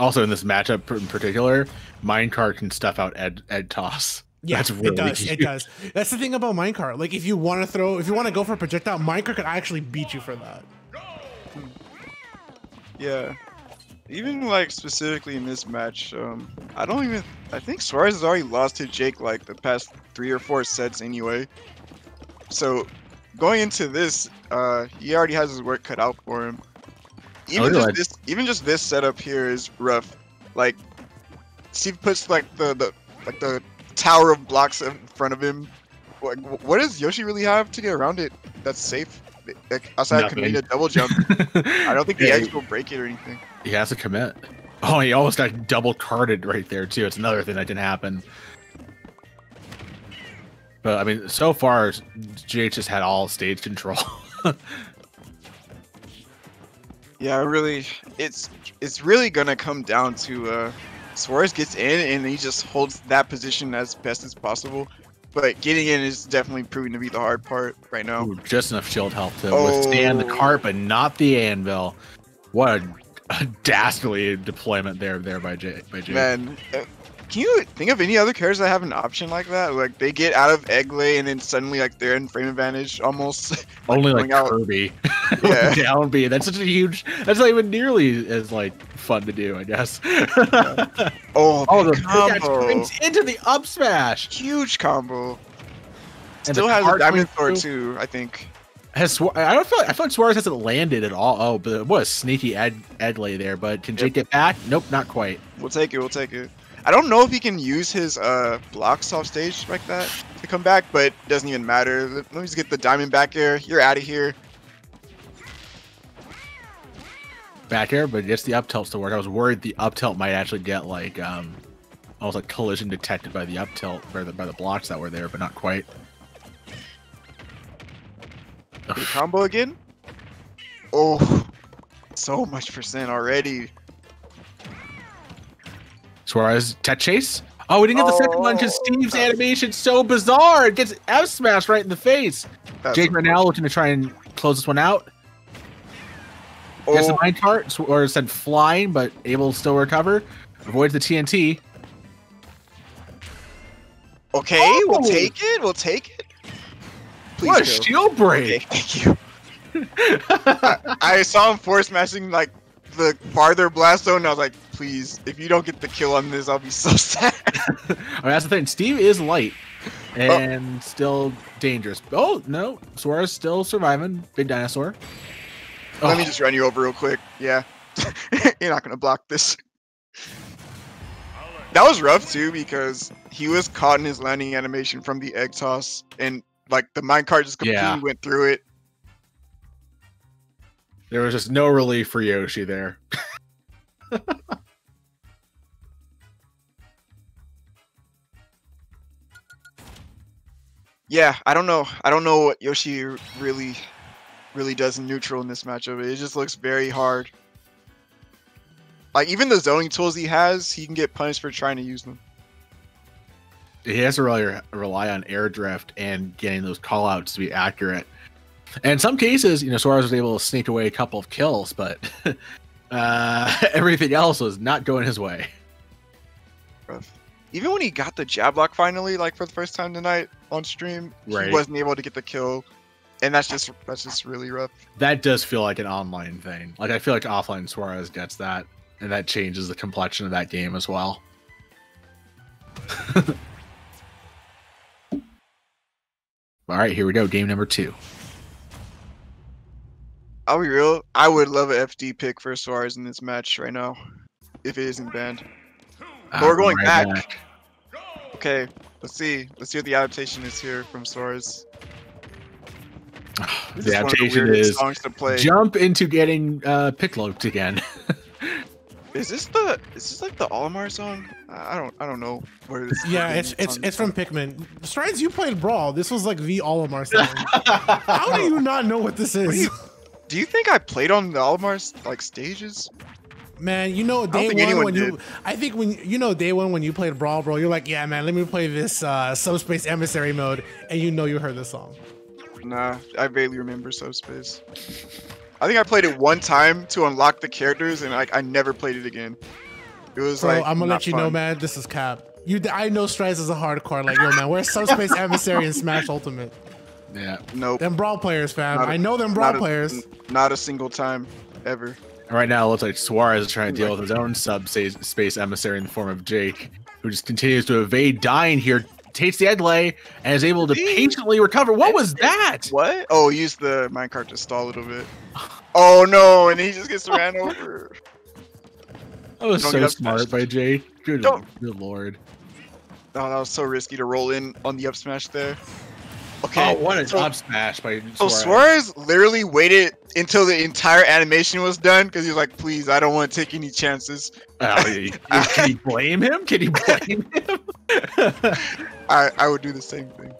Also, in this matchup in particular, minecart can stuff out egg egg toss. Yeah, That's really it does. huge. It does. That's the thing about minecart. Like, if you want to throw, if you want to go for a projectile, minecart could actually beat you for that. Yeah. Even like specifically in this match, um, I don't even. I think Suarez has already lost to Jake like the past three or four sets anyway. So going into this, uh, he already has his work cut out for him. Even oh, just this, even just this setup here is rough. Like, Steve puts like the the like the tower of blocks in front of him. Like, what does Yoshi really have to get around it? That's safe. Like, outside of committing a double jump. I don't think the Yeah, eggs will break it or anything. He has to commit. Oh, he almost got double carded right there too. It's another thing that didn't happen. But I mean, so far, GH has had all stage control. Yeah, really, it's it's really gonna come down to uh, Suarez gets in and he just holds that position as best as possible. But getting in is definitely proving to be the hard part right now. Ooh, just enough shield health to Oh. withstand the cart, but not the anvil. What a, a dastardly deployment there, there by J by J. Man, can you think of any other characters that have an option like that? Like they get out of egg lay and then suddenly like they're in frame advantage almost. Only like out- Kirby. Yeah. Down B. That's such a huge. That's not even nearly as like fun to do, I guess. Oh, oh, the combo! into the up smash. Huge combo. And Still has a diamond through. too, I think. Has I don't feel. like, I feel like Suarez hasn't landed at all. Oh, but what a sneaky egg, egg lay there. But can Jake get back? Nope, not quite. We'll take it. We'll take it. I don't know if he can use his uh blocks off stage like that to come back, but it doesn't even matter. Let me just get the diamond back here. You're out of here. back air, but gets the up tilt to work. I was worried the up tilt might actually get like um almost like collision detected by the up tilt by the by the blocks that were there, but not quite. Combo again. Oh, so much percent already. Suarez tech chase. Oh, we didn't get the second one because Oh. Steve's animation's so bizarre. It gets F smash right in the face. That's Jake right now looking to try and close this one out. Gets the Oh, mine cart, or said flying, but able to still recover. Avoids the TNT. okay, we'll Oh. take it. We'll take it. Please what a go. shield break! Okay, thank you. I, I saw him force smashing like the farther blast zone. And I was like, please, if you don't get the kill on this, I'll be so sad. I mean, that's the thing. Steve is light oh. and still dangerous. Oh no, Suarez still surviving. Big dinosaur. Let me Oh, just run you over real quick. Yeah, you're not gonna block this. That was rough too because he was caught in his landing animation from the egg toss, and like the minecart just completely Yeah. went through it. there was just no relief for Yoshi there. Yeah, I don't know. I don't know what Yoshi really, really does in neutral in this matchup. It just looks very hard. Like even the zoning tools he has, he can get punished for trying to use them. He has to really rely on air drift and getting those call outs to be accurate. And in some cases, you know, Suarez was able to sneak away a couple of kills, but uh, everything else was not going his way. Rough. Even when he got the jab lock finally, like for the first time tonight on stream, Right. he wasn't able to get the kill, and that's just that's just really rough. That does feel like an online thing. Like I feel like offline Suarez gets that, and that changes the complexion of that game as well. All right, here we go. Game number two. I'll be real. I would love an FD pick for Suarez in this match right now, if it isn't banned. But we're Uh, going right back. Okay, let's see. Let's see what the adaptation is here from Suarez. This The is one the adaptation is songs to play. Jump into getting uh, picklocked again. Is this the? Is this like the Olimar song? I I don't. I don't know what it is. Yeah, it's it's it's from Pikmin. Strides, you played Brawl. This was like the Olimar song. How do you not know what this What do is? you- Do you think I played on the Olimar's like stages? Man, you know don't day think one anyone when you. I think when you know day one when you played Brawl, bro, you're like, yeah, man, let me play this uh, subspace emissary mode, and you know you heard the song. Nah, I barely remember Subspace. I think I played it one time to unlock the characters, and like I never played it again. It was Bro, like I'm gonna not let you know, man. This is cap. You, I know Strides is a hardcore. Like, yo, man, where's Subspace Emissary and Smash Ultimate? Yeah. Nope. Them brawl players, fam. Not a- I know them brawl not a- players. Not a single time ever. Right now, it looks like Suarez is trying to deal with his own subspace emissary in the form of Jake, who just continues to evade dying here, takes the egg lay, and is able to patiently recover. What was that? What? Oh, use the minecart to stall a little bit. Oh no, and he just gets ran over. That was Don't so smart by Jake. Good, Don't- good lord. Oh, that was so risky to roll in on the up smash there. Okay. Oh, what a so- top smash by So Suarez. Suarez literally waited until the entire animation was done because he was like, "Please, I don't want to take any chances." Oh, yeah. Can you blame him? Can you blame him? I I would do the same thing.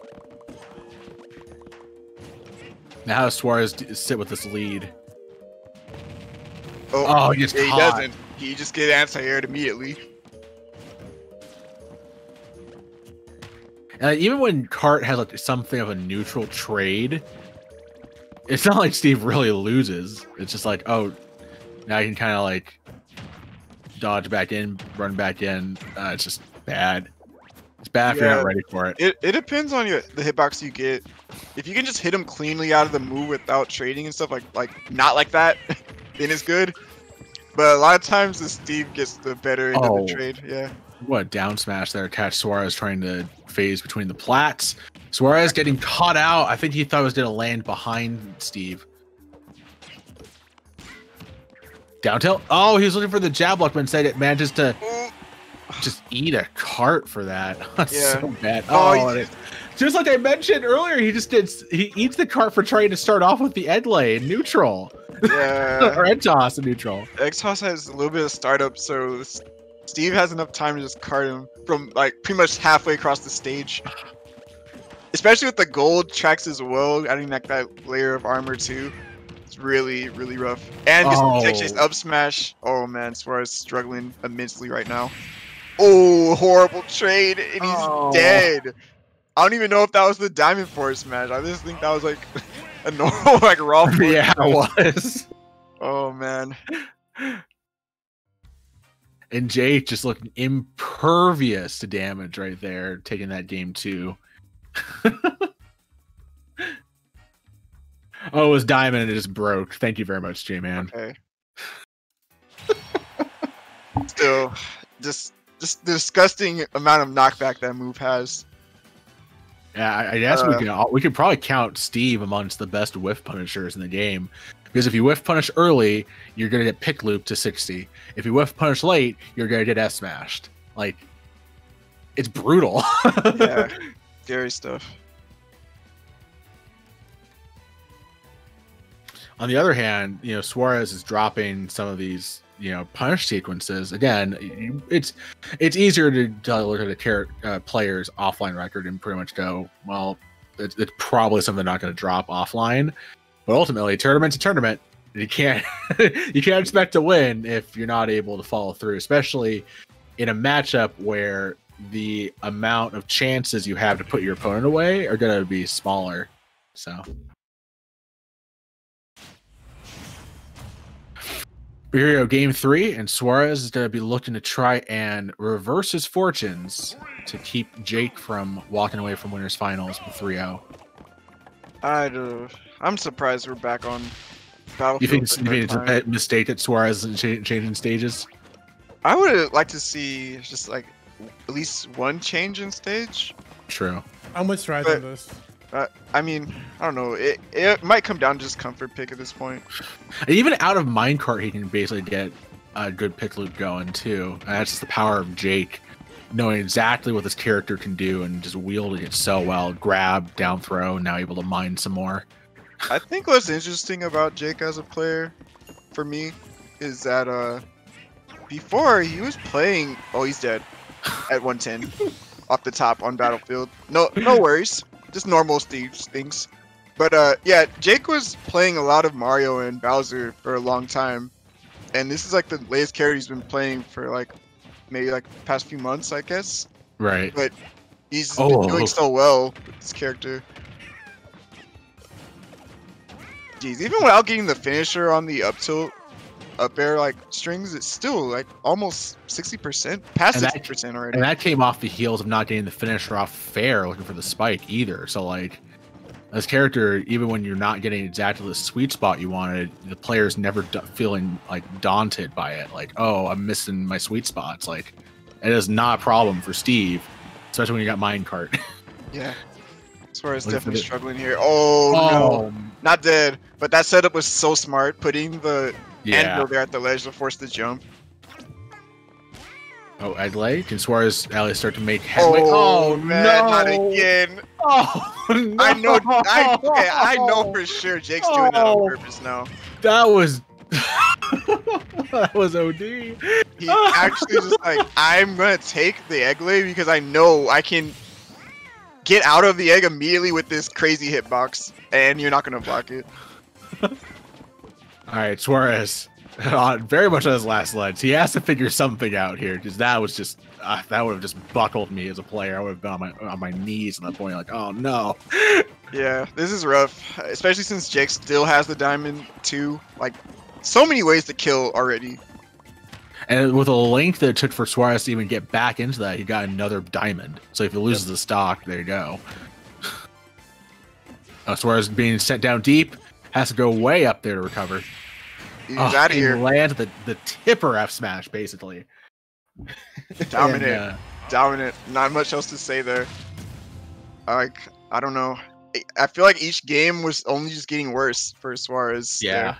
now how does Suarez sit with this lead? Oh, Oh, he he doesn't. He just get anti-aired immediately. Uh, even when Cart has like something of a neutral trade, it's not like Steve really loses. It's just like, oh, now I can kind of like dodge back in, run back in. Uh, it's just bad. It's bad if you're not ready for it. It it depends on your the hitbox you get. If you can just hit him cleanly out of the move without trading and stuff like like not like that, then it's good. But a lot of times the Steve gets the better end Oh. of the trade. Yeah. What down smash there? Catch Suarez trying to phase between the plats. Suarez getting caught out. I think he thought he was going to land behind Steve. Down tilt. Oh, he was looking for the jab block, but instead it manages to just eat a cart for that. That's Yeah. so bad. Oh, Oh, just like I mentioned earlier, he just did. He eats the cart for trying to start off with the lay neutral Yeah. or egg toss in neutral. Egg toss has a little bit of startup, so Steve has enough time to just cart him from like pretty much halfway across the stage. Especially with the gold tracks as well, adding like that layer of armor too. It's really, really rough. And Oh. tech chase up smash. Oh man, Suarez struggling immensely right now. Oh, horrible trade, and he's Oh. dead. I don't even know if that was the Diamond Force smash. I just think that was like a normal like raw. force yeah, it was. Oh man. And Jay just looking impervious to damage right there, taking that game too. oh, it was diamond and it just broke. Thank you very much, J Man. Okay. Still, just just the disgusting amount of knockback that move has. Yeah, I, I guess we Uh, can we could probably count Steve amongst the best whiff punishers in the game. Because if you whiff punish early, you're gonna get pick loop to 60. If you whiff punish late, you're gonna get F smashed. Like it's brutal. Yeah, scary stuff. On the other hand, you know Suarez is dropping some of these, you know, punish sequences. Again, it's it's easier to, to look at a char- uh, player's offline record and pretty much go, well, it's, it's probably something not going to drop offline. But ultimately, tournament's a tournament. You can't you can't expect to win if you're not able to follow through, especially in a matchup where the amount of chances you have to put your opponent away are going to be smaller. So. But here we go, game three, and Suarez is going to be looking to try and reverse his fortunes to keep Jake from walking away from winners finals with 3-0. I do. I'm surprised we're back on Battlefield. You think, for you the think it's a mistake that Suarez isn't cha- changing stages? I would like to see just like at least one change in stage. True. I'm with Strides But- on this. Uh, I mean, I don't know. It it might come down to just comfort pick at this point. And even out of minecart, he can basically get a good pick loop going too. And that's just the power of Jake, knowing exactly what this character can do and just wielding it so well. Grab, down throw, now able to mine some more. I think what's interesting about Jake as a player, for me, is that uh, before he was playing. Oh, he's dead at 110 off the top on Battlefield. No, no worries, just normal Steve things. But uh, yeah, Jake was playing a lot of Mario and Bowser for a long time, and this is like the latest character he's been playing for like maybe like past few months, I guess. Right. But he's Oh. been doing oh. so well with this character. Jeez, even without getting the finisher on the up tilt, up air like strings, it's still like almost sixty percent, past sixty percent already. And that came off the heels of not getting the finisher off fair, looking for the spike either. So like, as character, even when you're not getting exactly the sweet spot you wanted, the player's never d- feeling like daunted by it. Like, oh, I'm missing my sweet spots. Like, it is not a problem for Steve, especially when you got minecart. yeah. Suarez Look for definitely struggling here. Oh, no, um, not dead. But that setup was so smart, putting the yeah. anvil there at the ledge to force the jump. Oh, Adley, can Suarez Ally start to make headway? Oh, oh man, not again. Oh, no. I know. I okay, I know for sure Jake's doing that Oh. on purpose now. that was that was OD. He actually just like, I'm gonna take the egg lay because I know I can get out of the egg immediately with this crazy hitbox, and you're not gonna block it. All right, Suarez, on very much on his last legs. He has to figure something out here because that was just uh, that would have just buckled me as a player. I would have been on my on my knees at that point, like, oh no. Yeah, this is rough, especially since Jake still has the diamond too. Like, so many ways to kill already. And with the length that it took for Suarez to even get back into that, he got another diamond. So if he loses the stock, there you go. Uh, Suarez being sent down deep has to go way up there to recover. He's Oh, out of here. Land the the tipper F smash basically. Dominant. And, uh, dominant. Not much else to say there. Like I don't know. I- I feel like each game was only just getting worse for Suarez. yeah,